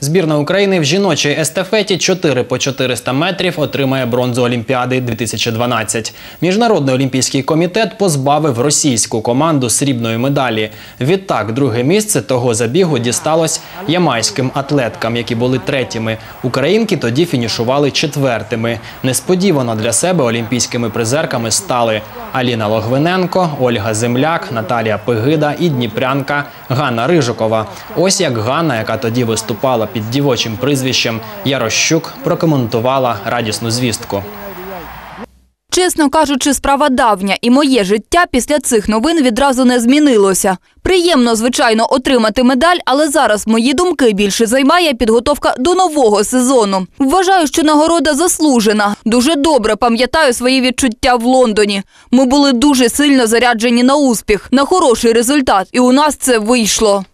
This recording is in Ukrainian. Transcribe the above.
Збірна України в жіночій естафеті 4 по 400 метрів отримає бронзу Олімпіади 2012. Міжнародний олімпійський комітет позбавив російську команду срібної медалі. Відтак, друге місце того забігу дісталось ямайським атлеткам, які були третіми. Українки тоді фінішували четвертими. Несподівано для себе олімпійськими призерками стали Аліна Логвиненко, Ольга Земляк, Наталія Пигида і дніпрянка Ганна Рижукова. Ось як Ганна, яка тоді виступала під дівочим прізвищем Ярощук, прокоментувала радісну звістку. Чесно кажучи, справа давня, і моє життя після цих новин відразу не змінилося. Приємно, звичайно, отримати медаль, але зараз мої думки більше займає підготовка до нового сезону. Вважаю, що нагорода заслужена. Дуже добре пам'ятаю свої відчуття в Лондоні. Ми були дуже сильно заряджені на успіх, на хороший результат, і у нас це вийшло.